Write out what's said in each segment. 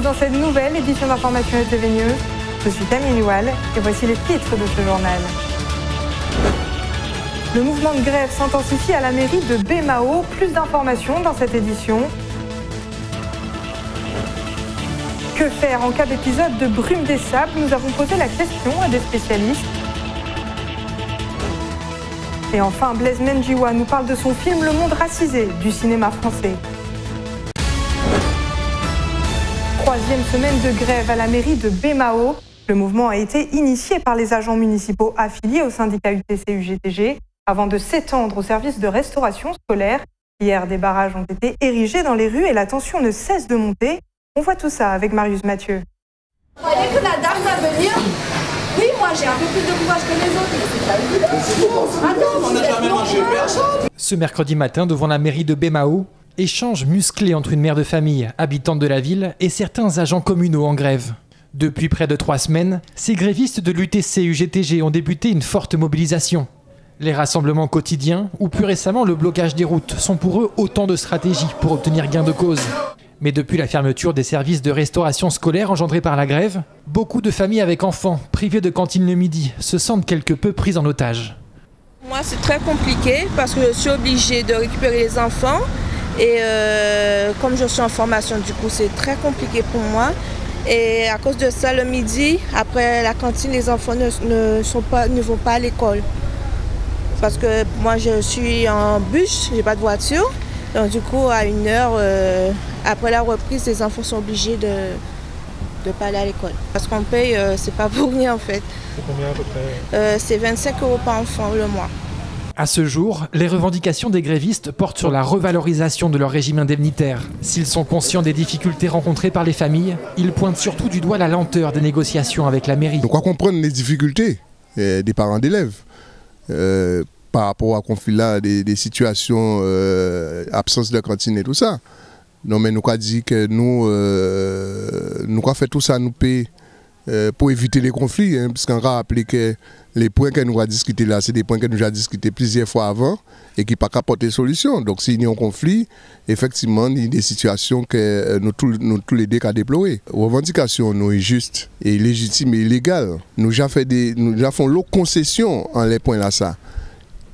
dans cette nouvelle édition d'information News. Je suis Tammy Noual et voici les titres de ce journal. Le mouvement de grève s'intensifie à la mairie de Bémao. Plus d'informations dans cette édition. Que faire en cas d'épisode de brume des sables? Nous avons posé la question à des spécialistes. Et enfin, Blaise Menjiwa nous parle de son film Le monde racisé du cinéma français. Troisième semaine de grève à la mairie de Bémao. Le mouvement a été initié par les agents municipaux affiliés au syndicat UTC-UGTG avant de s'étendre au service de restauration scolaire. Hier, des barrages ont été érigés dans les rues et la tension ne cesse de monter. On voit tout ça avec Marius Mathieu. Vous voyez que la dame va venir? Oui, moi j'ai un peu plus de courage que les autres, mais c'est pas évident. Attends, on n'a jamais mangé Ce mercredi matin, devant la mairie de Bémao, échange musclé entre une mère de famille, habitante de la ville, et certains agents communaux en grève. Depuis près de trois semaines, ces grévistes de l'UTC-UGTG ont débuté une forte mobilisation. Les rassemblements quotidiens, ou plus récemment le blocage des routes, sont pour eux autant de stratégies pour obtenir gain de cause. Mais depuis la fermeture des services de restauration scolaire engendrés par la grève, beaucoup de familles avec enfants, privées de cantine le midi, se sentent quelque peu prises en otage. Moi, c'est très compliqué parce que je suis obligée de récupérer les enfants. Et euh, comme je suis en formation, du coup, c'est très compliqué pour moi. Et à cause de ça, le midi, après la cantine, les enfants ne, sont pas, ne vont pas à l'école. Parce que moi, je suis en bus, j'ai pas de voiture. Donc, du coup, à une heure, euh, après la reprise, les enfants sont obligés de ne pas aller à l'école. Parce qu'on paye, euh, c'est pas pour rien en fait. C'est combien à peu près? Euh, C'est 25 euros par enfant le mois. À ce jour, les revendications des grévistes portent sur la revalorisation de leur régime indemnitaire. S'ils sont conscients des difficultés rencontrées par les familles, ils pointent surtout du doigt la lenteur des négociations avec la mairie. Donc, quoi comprendre les difficultés des parents d'élèves euh, par rapport à conflit là, des, situations, euh, absence de cantine et tout ça. Non, mais nous avons dit que nous, euh, nous avons fait tout ça, nous payer pour éviter les conflits, hein, puisqu'on a rappelé que les points que nous avons discutés là, c'est des points que nous avons discutés plusieurs fois avant et qui n'ont pas apporter solution. Donc s'il y a un conflit, effectivement, il y a des situations que nous tous, nous, tous les deux avons déplorées. Revendication nous est juste et légitime et illégale. Nous avons fait des, nous avons concession en les points là ça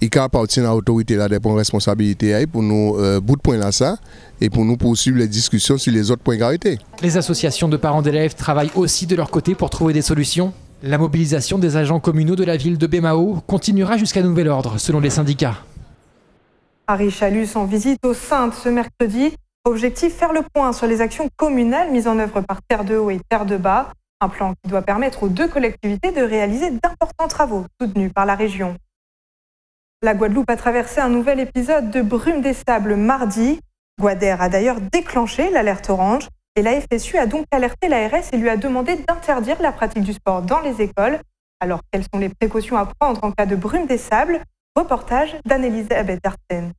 il appartient à l'autorité là des points de responsabilité pour nous euh, bout de point là ça et pour nous poursuivre les discussions sur les autres points d'arrêté. Les associations de parents d'élèves travaillent aussi de leur côté pour trouver des solutions. La mobilisation des agents communaux de la ville de Bémao continuera jusqu'à nouvel ordre, selon les syndicats. Harry Chalus en visite au Sainte ce mercredi. Objectif faire le point sur les actions communales mises en œuvre par Terre de Haut et Terre de Bas. Un plan qui doit permettre aux deux collectivités de réaliser d'importants travaux soutenus par la région. La Guadeloupe a traversé un nouvel épisode de brume des sables mardi. Guader a d'ailleurs déclenché l'alerte orange et la FSU a donc alerté l'ARS et lui a demandé d'interdire la pratique du sport dans les écoles. Alors, quelles sont les précautions à prendre en cas de brume des sables? Reportage d'Anne-Elisabeth Darten.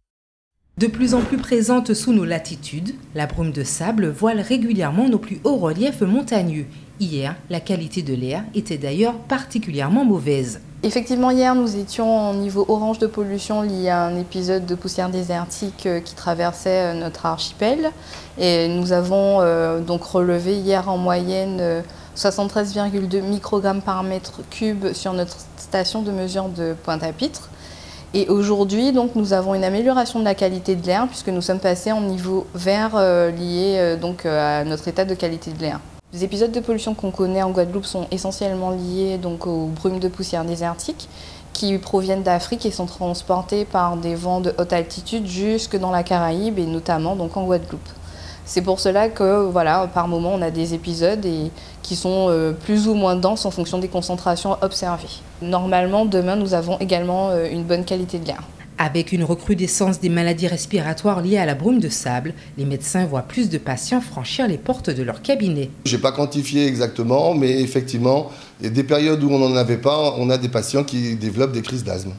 De plus en plus présente sous nos latitudes, la brume de sable voile régulièrement nos plus hauts reliefs montagneux. Hier, la qualité de l'air était d'ailleurs particulièrement mauvaise. Effectivement, hier, nous étions au niveau orange de pollution lié à un épisode de poussière désertique euh, qui traversait euh, notre archipel. Et nous avons euh, donc relevé hier en moyenne 73,2 microgrammes par mètre cube sur notre station de mesure de Pointe-à-Pitre. Et aujourd'hui, donc, nous avons une amélioration de la qualité de l'air puisque nous sommes passés en niveau vert lié donc, à notre état de qualité de l'air. Les épisodes de pollution qu'on connaît en Guadeloupe sont essentiellement liés donc, aux brumes de poussière désertique qui proviennent d'Afrique et sont transportés par des vents de haute altitude jusque dans la Caraïbe et notamment donc, en Guadeloupe. C'est pour cela que voilà, par moment on a des épisodes qui sont euh, plus ou moins denses en fonction des concentrations observées. Normalement, demain, nous avons également euh, une bonne qualité de l'air. Avec une recrudescence des maladies respiratoires liées à la brume de sable, les médecins voient plus de patients franchir les portes de leur cabinet. Je n'ai pas quantifié exactement, mais effectivement, des périodes où on n'en avait pas, on a des patients qui développent des crises d'asthme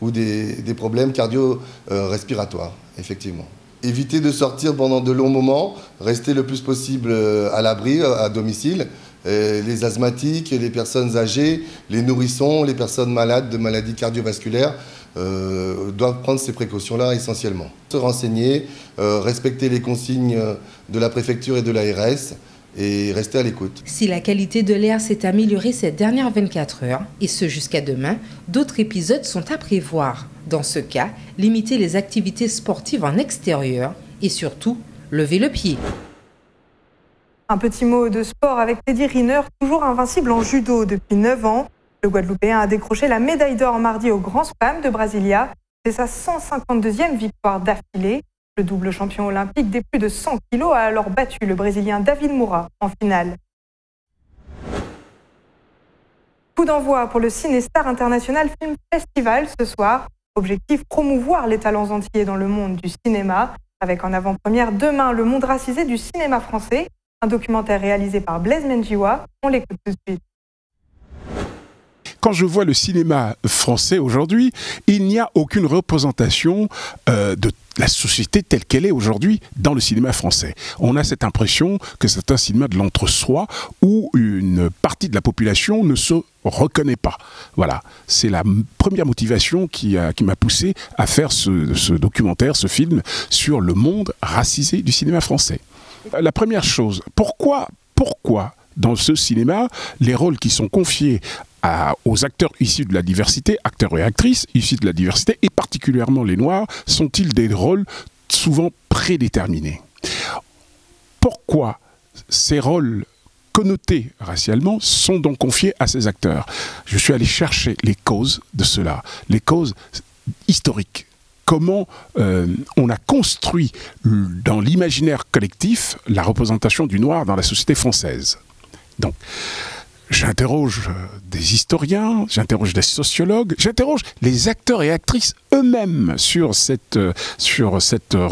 ou des, problèmes cardio-respiratoires, effectivement. Éviter de sortir pendant de longs moments, rester le plus possible euh, à l'abri, à domicile. Euh, les asthmatiques, les personnes âgées, les nourrissons, les personnes malades de maladies cardiovasculaires euh, doivent prendre ces précautions-là essentiellement. Se renseigner, euh, respecter les consignes de la préfecture et de l'ARS et rester à l'écoute. Si la qualité de l'air s'est améliorée ces dernières 24 heures, et ce jusqu'à demain, d'autres épisodes sont à prévoir. Dans ce cas, limiter les activités sportives en extérieur et surtout, lever le pied. Un petit mot de sport avec Teddy Riner, toujours invincible en judo depuis 9 ans. Le Guadeloupéen a décroché la médaille d'or mardi au Grand Spam de Brasilia. C'est sa 152e victoire d'affilée. Le double champion olympique des plus de 100 kilos a alors battu le Brésilien David Moura en finale. Coup d'envoi pour le Cinestar International Film Festival ce soir. Objectif promouvoir les talents entiers dans le monde du cinéma, avec en avant-première demain Le monde racisé du cinéma français, un documentaire réalisé par Blaise Menjiwa. On l'écoute tout de suite. Quand je vois le cinéma français aujourd'hui, il n'y a aucune représentation euh, de la société telle qu'elle est aujourd'hui dans le cinéma français. On a cette impression que c'est un cinéma de l'entre-soi où une partie de la population ne se reconnaît pas. Voilà, c'est la première motivation qui, m'a poussé à faire ce, ce documentaire, ce film sur le monde racisé du cinéma français. La première chose, pourquoi, pourquoi dans ce cinéma, les rôles qui sont confiés aux acteurs issus de la diversité, acteurs et actrices issus de la diversité, et particulièrement les Noirs, sont-ils des rôles souvent prédéterminés? Pourquoi ces rôles connotés racialement sont donc confiés à ces acteurs? Je suis allé chercher les causes de cela, les causes historiques. Comment euh, on a construit dans l'imaginaire collectif la représentation du noir dans la société française? Donc, J'interroge euh, des historiens, j'interroge des sociologues, j'interroge les acteurs et actrices eux-mêmes sur cette, euh, sur cette euh,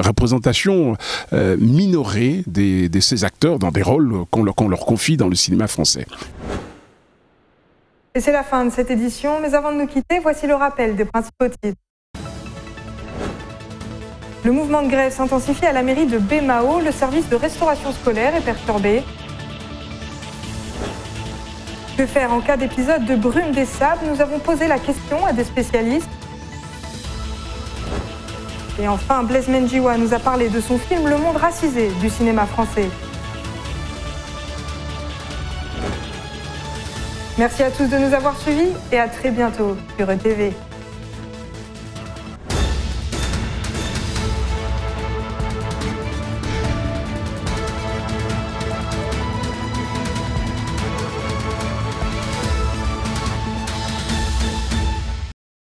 représentation minorée de ces acteurs dans des rôles qu'on leur, leur confie dans le cinéma français. Et c'est la fin de cette édition, mais avant de nous quitter, voici le rappel des principaux titres. Le mouvement de grève s'intensifie à la mairie de Bémao, le service de restauration scolaire est perturbé. Que faire en cas d'épisode de brume des sables Nous avons posé la question à des spécialistes. Et enfin, Blaise Menjiwa nous a parlé de son film Le monde racisé du cinéma français. Merci à tous de nous avoir suivis et à très bientôt sur ETV.